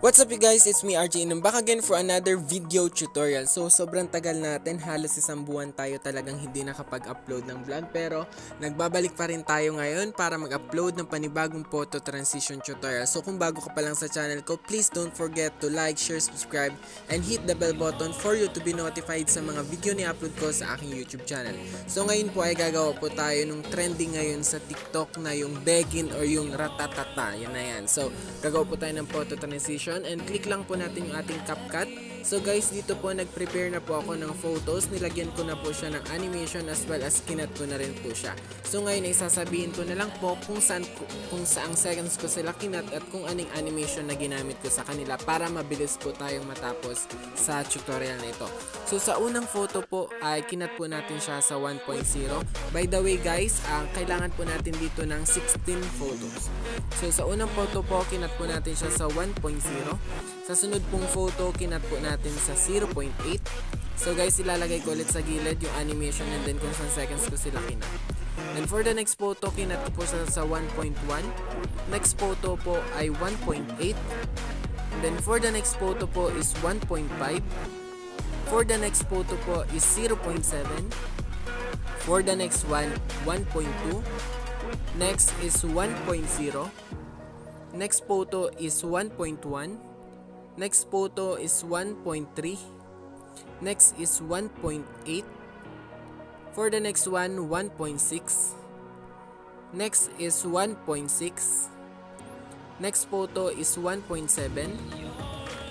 What's up you guys? It's me RJ and I'm back again for another video tutorial. So sobrang tagal natin, halos isang buwan tayo talagang hindi nakapag-upload ng vlog pero nagbabalik pa rin tayo ngayon para mag-upload ng panibagong photo transition tutorial. So kung bago ka pa lang sa channel ko, please don't forget to like, share, subscribe, and hit the bell button for you to be notified sa mga video ni upload ko sa aking YouTube channel. So ngayon po ay gagawa po tayo ng trending ngayon sa TikTok na yung Begin or yung Ratatata. Yan na yan. So gagawa po tayo ng photo transition and click lang po natin yung ating CapCut. So guys, dito po nag-prepare na po ako ng photos. Nilagyan ko na po siya ng animation as well as kinat ko na rin po siya. So ngayon ay sasabihin ko na lang po kung saan kung saang seconds ko sila kinat at kung anong animation na ginamit ko sa kanila para mabilis po tayong matapos sa tutorial na ito. So sa unang photo po ay kinat po natin siya sa 1.0. By the way guys, uh, kailangan po natin dito ng 16 photos. So sa unang photo po, kinat po natin siya sa 1.0. Sa sunod pong photo, kinat po natin sa 0.8. So guys, ilalagay ko ulit sa gilid yung animation and then kung saan seconds ko sila kinat. And for the next photo, kinat ko po siya sa 1.1. Next photo po ay 1.8. And then for the next photo po is 1.5. For the next photo po is 0.7. For the next one, 1.2. Next is 1.0. Next photo is 1.1. Next photo is 1.3. Next is 1.8. For the next one, 1.6. Next is 1.6. Next photo is 1.7.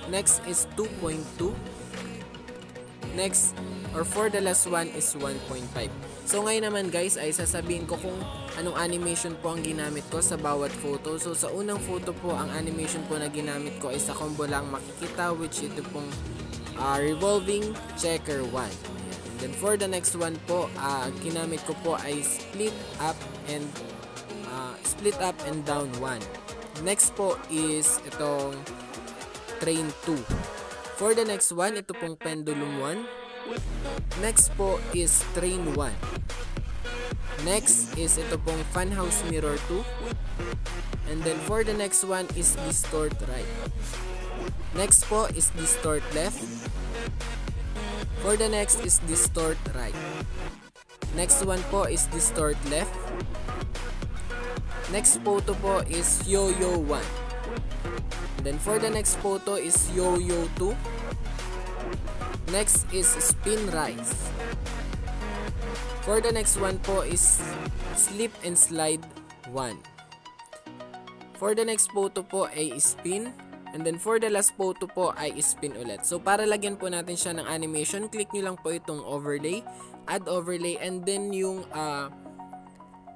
Next is 2.2. Next, or for the last one is 1.5. So ngayon naman guys ay sasabihin ko kung anong animation po ang ginamit ko sa bawat photo. So sa unang photo po ang animation po na ginamit ko ay sa combo lang makikita which ito pong uh, revolving checker 1. And then for the next one po, uh, ginamit ko po ay split up and uh, split up and down 1. Next po is itong train 2. For the next one, ito pong pendulum 1. Next po is train 1. Next is ito pong funhouse mirror 2. And then for the next one is distort right. Next po is distort left. For the next is distort right. Next one po is distort left. Next photo po is yo-yo 1. Then for the next photo is yo-yo 2. Next is spin rise. For the next one po is slip and slide 1. For the next photo po ay spin. And then for the last photo po ay spin ulit. So para lagyan po natin siya ng animation, click nyo lang po itong overlay, add overlay, and then yung uh,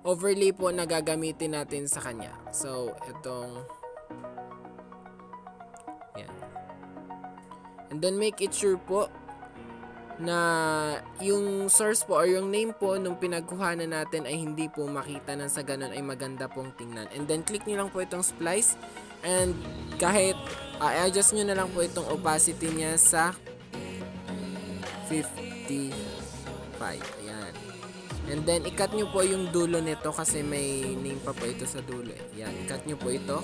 overlay po na gagamitin natin sa kanya. So itong yan. And then make it sure po na yung source po or yung name po nung pinagkuhanan natin ay hindi po makita nang sa ganun ay maganda pong tingnan. And then click nyo lang po itong splice and kahit uh, adjust nyo na lang po itong opacity niya sa 55. Ayan. And then ikat nyo po yung dulo nito kasi may name pa po ito sa dulo. Ayan. Ikat nyo po ito.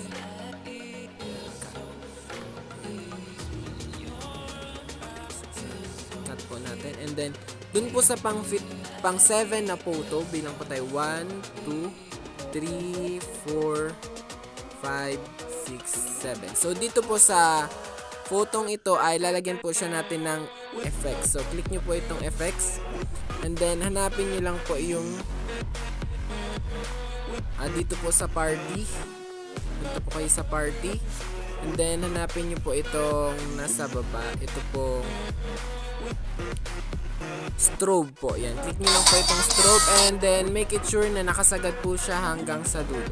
Natin. And then, dun po sa pang fit, pang 7 na photo, bilang po tayo 1, 2, 3, 4, 5, 6, 7. So, dito po sa photong ito ay lalagyan po siya natin ng effects. So, click nyo po itong effects. And then, hanapin nyo lang po yung ah, dito po sa party. Dito po kayo sa party. And then, hanapin nyo po itong nasa baba. Ito po strobe po. Yan. Click nyo lang po itong strobe and then make it sure na nakasagad po siya hanggang sa dulo.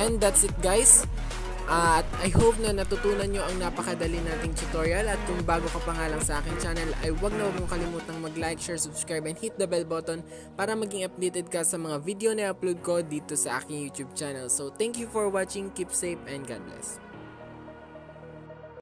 And that's it guys. At I hope na natutunan nyo ang napakadali nating tutorial at kung bago ka pa nga lang sa aking channel ay huwag na huwag mong kalimutang mag-like, share, subscribe and hit the bell button para maging updated ka sa mga video na upload ko dito sa aking YouTube channel. So thank you for watching, keep safe and God bless.